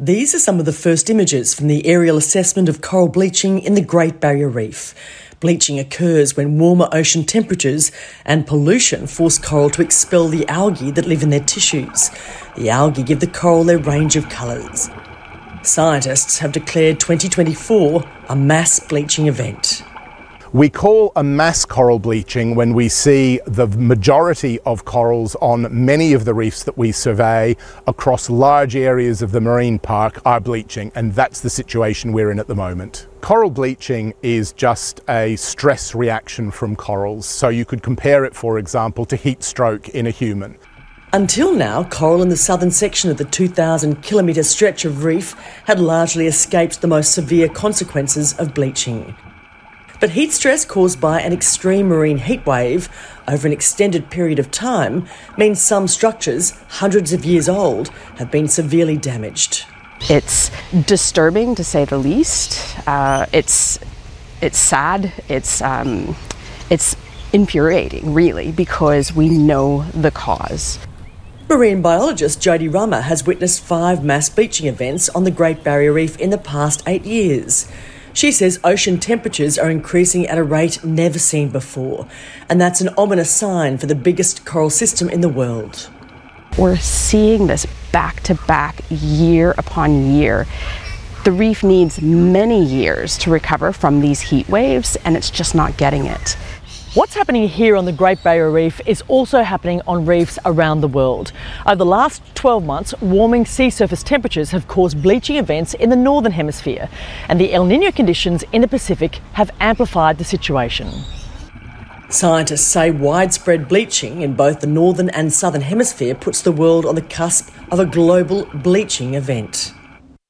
These are some of the first images from the aerial assessment of coral bleaching in the Great Barrier Reef. Bleaching occurs when warmer ocean temperatures and pollution force coral to expel the algae that live in their tissues. The algae give the coral their range of colours. Scientists have declared 2024 a mass bleaching event. We call a mass coral bleaching when we see the majority of corals on many of the reefs that we survey across large areas of the marine park are bleaching, and that's the situation we're in at the moment. Coral bleaching is just a stress reaction from corals, so you could compare it, for example, to heat stroke in a human. Until now, coral in the southern section of the 2,000 kilometre stretch of reef had largely escaped the most severe consequences of bleaching. But heat stress caused by an extreme marine heat wave over an extended period of time means some structures, hundreds of years old, have been severely damaged. It's disturbing to say the least. Uh, it's it's sad. It's um, it's infuriating, really, because we know the cause. Marine biologist Jodie Rummer has witnessed five mass bleaching events on the Great Barrier Reef in the past eight years. She says ocean temperatures are increasing at a rate never seen before, and that's an ominous sign for the biggest coral system in the world. We're seeing this back to back, year upon year. The reef needs many years to recover from these heat waves, and it's just not getting it. What's happening here on the Great Barrier Reef is also happening on reefs around the world. Over the last 12 months, warming sea surface temperatures have caused bleaching events in the Northern Hemisphere, and the El Nino conditions in the Pacific have amplified the situation. Scientists say widespread bleaching in both the Northern and Southern Hemisphere puts the world on the cusp of a global bleaching event.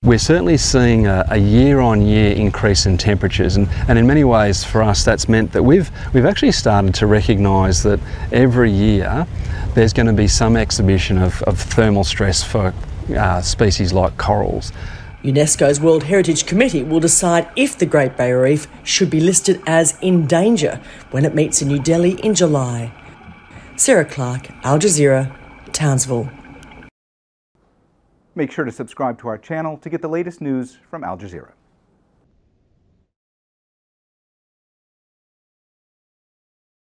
We're certainly seeing a, year on year increase in temperatures and, and in many ways for us that's meant that we've, we've actually started to recognise that every year there's going to be some exhibition of, of thermal stress for uh, species like corals. UNESCO's World Heritage Committee will decide if the Great Barrier Reef should be listed as in danger when it meets in New Delhi in July. Sarah Clarke, Al Jazeera, Townsville. Make sure to subscribe to our channel to get the latest news from Al Jazeera.